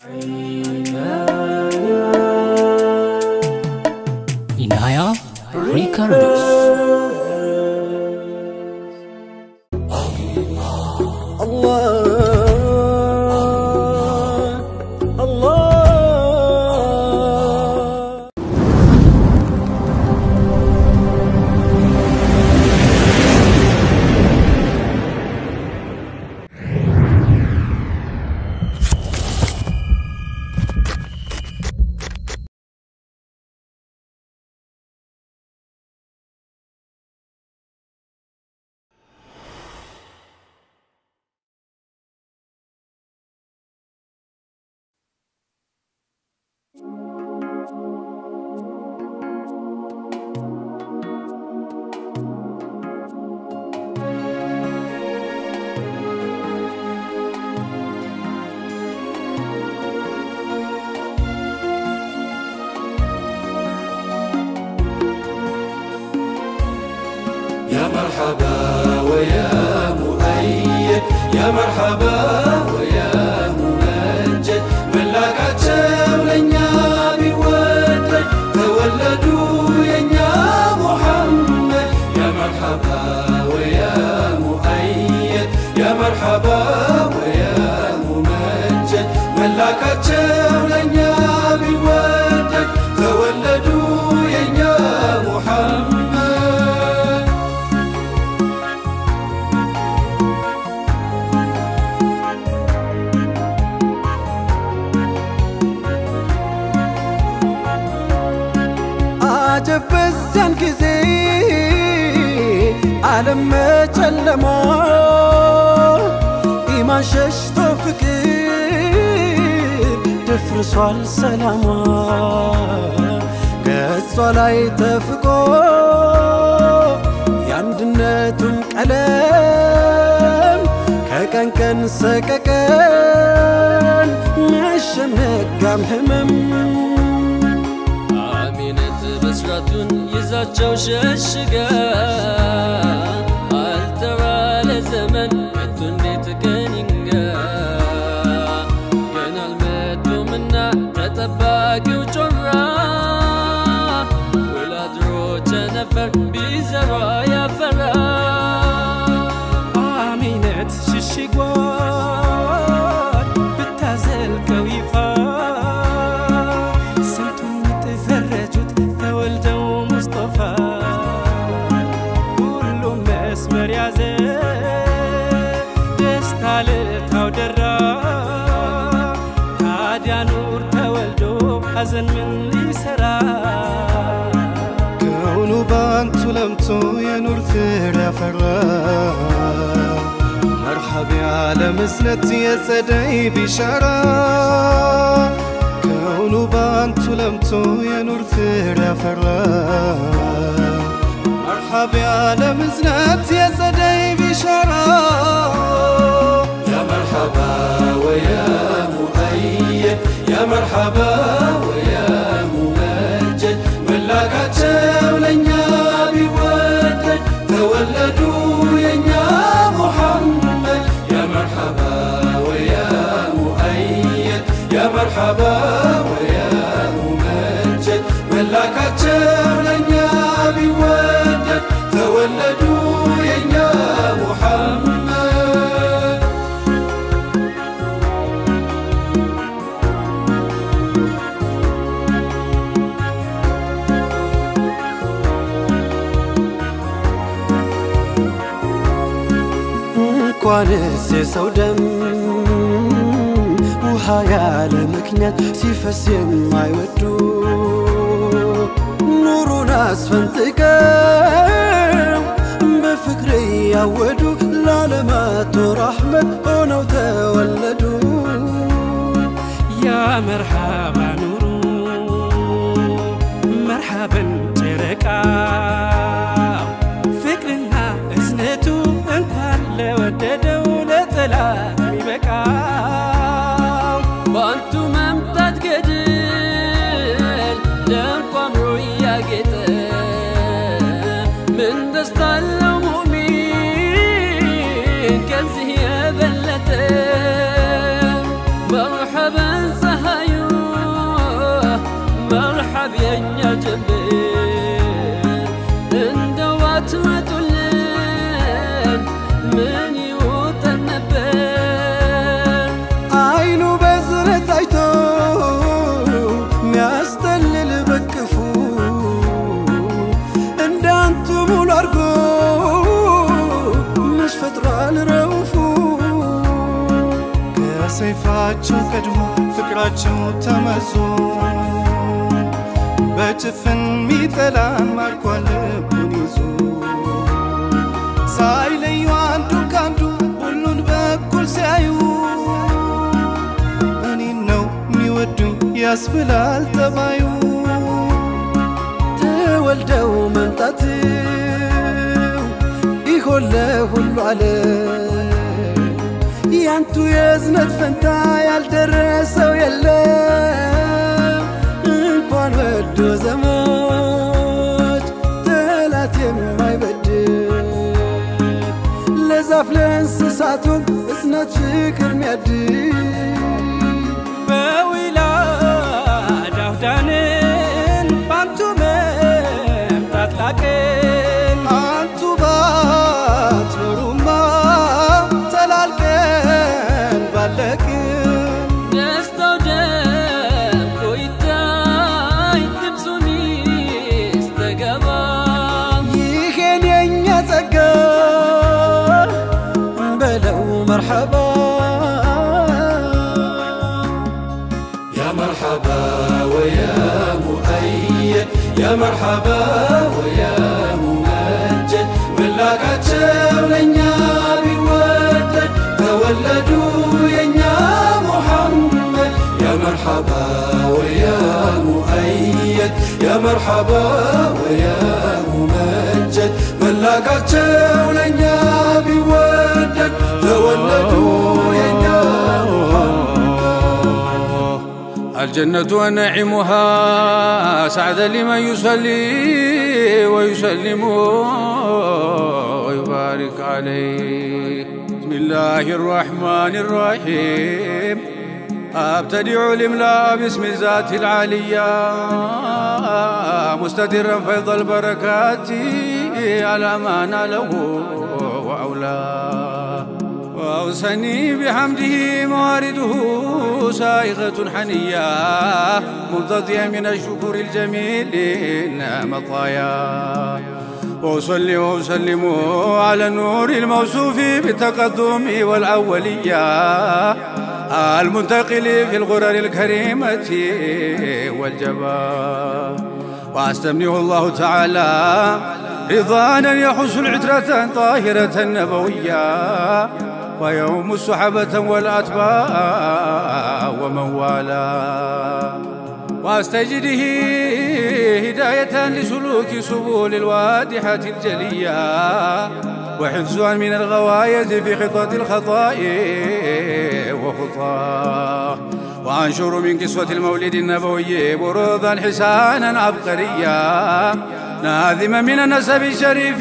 Free. አጀብ በዚያን ጊዜ ዓለም መጨለማ ኢማን ሸሽቶ ፍቅር ደፍርሷል ሰላሟ። ገጿ ላይ ተፍቆ የአንድነቱም ቀለም ከቀን ቀን ሰቀቀን። መሸነጋም ህመም መስራቱን ይዛቸው ሸሽገ አልተራ انتو لمتو يا نور ثير يا فرا مرحبا على مزنت يا سدي بشارة كونو بانتو لمتو يا نور ثير يا فرا مرحبا على مزنت يا سدي بشارة يا مرحبا ويا مؤيد. يا مرحبا ويا እንኳንስ የሰው ደም ውሃ ያለ ምክንያት ሲፈስ የማይወዱ ኑሩን አስፈንጥቀው በፍቅር ያወዱ ለዓለማቱ ራሕመት ሆነው ተወለዱ ያ መርሓባ تستلم من كنزه بلته ጊዜያቸው ቀድሞ ፍቅራቸው ተመዞ በጭፍን ሚጠላን ማርኳል ልቡን ይዞ ሳይለዩ አንዱ ካንዱ ሁሉን በኩል ሲያዩ እኔን ነው የሚወዱኝ ያስብላል ጠባዩ። ተወልደው መምጣት ይሆን ለሁሉ አለ ያንቱ የእዝነት ፈንታ ያልደረሰው የለም። እንኳን ወዶ ዘመች ጠላት የማይበድል ለዛፍ ለእንስሳቱም እዝነት ፍቅር ሚያድል በዊላዳው مرحبا ويا ممجد ملاكاتشو لنيا بيودد تولدوا يا محمد. يا مرحبا ويا مؤيد. يا مرحبا ويا الجنة ونعيمها سعدا لمن يصلي ويسلم ويبارك عليه. بسم الله الرحمن الرحيم. أبتدع الإملاء باسم الذات العالية مستدرا فيض البركات. على ما ناله وأولاه وأوصني بحمده موارده سائغة حنية مبتدئة من الشكر الجميل مطايا وأصلي وأسلم على النور الموصوف بالتقدم والأولية المنتقل في الغرر الكريمة والجبا وأستمنه الله تعالى رضوانا يحس العترة طاهرة نبوية. ويوم الصحابة والأتباع ومن والاه. وأستجده هداية لسلوك سبل الوادحة الجلية. وحفظها من الغوايز في خطة الخطاء وخطاه. وأنشر من قصة المولد النبوي بروضا حسانا عبقريا. ناذما من النسب الشريف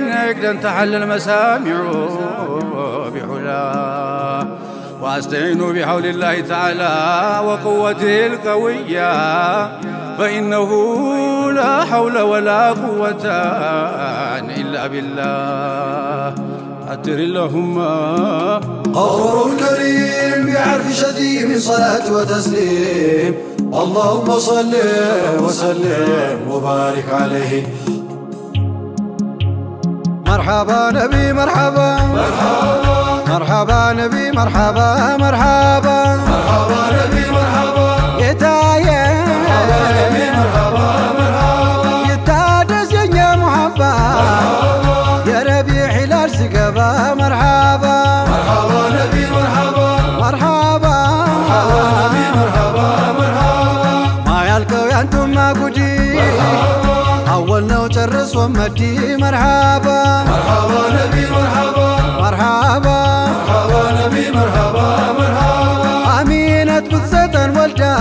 نجدا تحل المسامع. بحلاه واستعين بحول الله تعالى وقوته القوية فإنه لا حول ولا قوة إلا بالله. أتر اللهم. قول كريم بعرف شديد صلاة وتسليم. اللهم صل وسلم وبارك عليه. مرحبا نبي مرحبا. مرحبا. مرحبا نبي مرحبا مرحبا. مرحبا نبي مرحبا. يتايا. مرحبا نبي مرحبا مرحبا. يتادس يا محبا. يا ربيع هلال سقبا مرحبا. مرحبا نبي مرحبا. مرحبا. مرحبا نبي مرحبا مرحبا. ما يلقوا ينتم ما قدي أول نو جرس ومدي مرحبا. أمينة بتسطن ولدا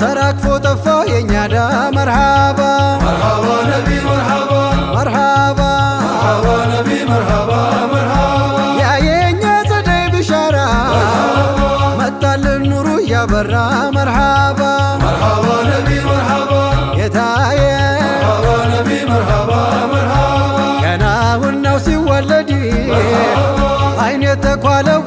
تراك فوت فاين يدا مرحبا مرحبا نبي مرحبا مرحبا مرحبا نبي مرحبا مرحبا يا ينيا تدي بشارة متال النور يا برا مرحبا مرحبا نبي مرحبا يتايه مرحبا نبي مرحبا مرحبا كنا هنا وسولدي عين يتقالو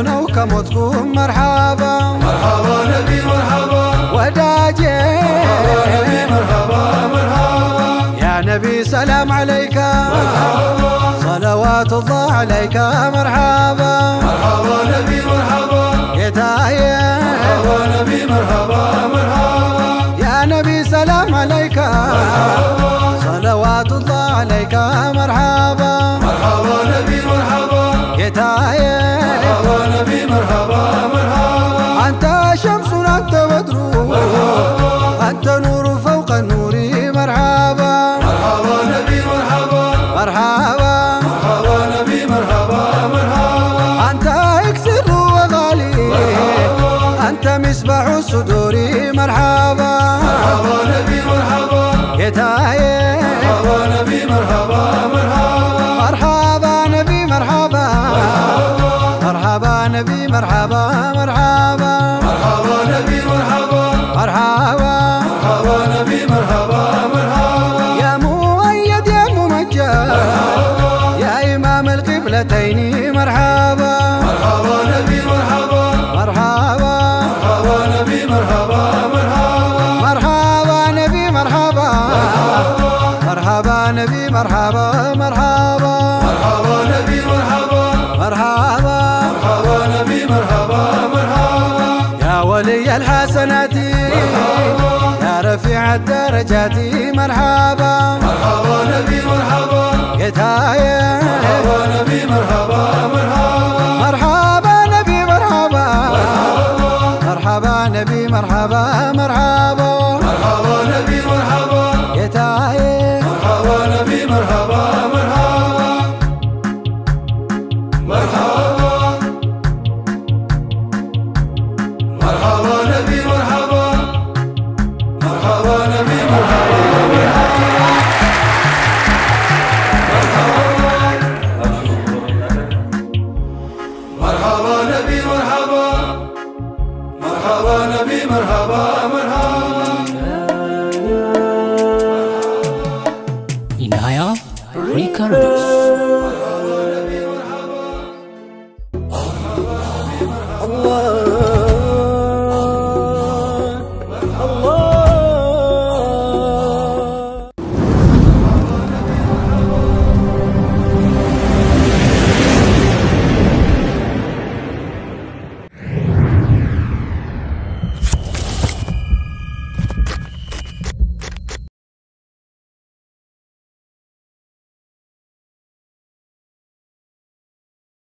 ነው ከሞትኩም መርሓባ መርሃባ ነቢ መርሃባ ወዳጄ ነቢ መርሃባ መርሃባ ያ ነቢ ሰላም ዓለይካ صلوات الله عليك مرحبا መርሃባ ነቢ መርሃባ ጌታዬ መርሃባ ነቢ መርሃባ መርሃባ يا نبي سلام عليك صلوات الله عليك مرحبا መርሃባ ነቢ መርሃባ ጌታዬ أنت نور فوق نوري مرحبا. مرحبا نبي مرحبا. مرحبا. مرحبا نبي مرحبا مرحبا. أنت أكسر وغالي. مرحبا. أنت مسبح صدوري مرحبا. مرحبا نبي مرحبا. يتاهي مرحبا نبي مرحبا مرحبا. مرحبا نبي مرحبا. مرحبا نبي مرحبا مرحبا. دولتين مرحبا. مرحبا نبي مرحبا. مرحبا. مرحبا نبي مرحبا مرحبا. مرحبا نبي مرحبا. مرحبا نبي مرحبا مرحبا. مرحبا نبي مرحبا. مرحبا. مرحبا نبي مرحبا مرحبا. يا ولي الحسنات. يا رفيع الدرجات. مرحبا. مرحبا نبي مرحبا. يا مرحبا نبي مرحبا.